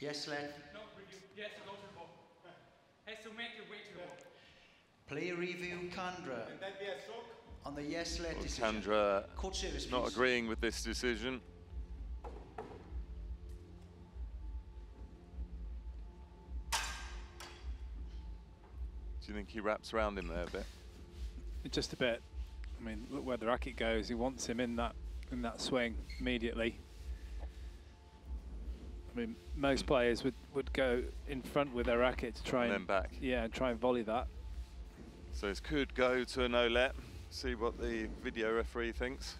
Yes, let. No, review. Yes, so go to the ball. Hey, so make your way to the ball. Play review Kandra And that be a stroke? on the yes, let Well, decision. Kandra Court service, not agreeing with this decision. Do you think he wraps around him there a bit? Just a bit. I mean, look where the racket goes. He wants him in that in that swing immediately. I mean, most players would, would go in front with their racket to try And and, then back. Yeah, and try and volley that. So this could go to a no let. See what the video referee thinks.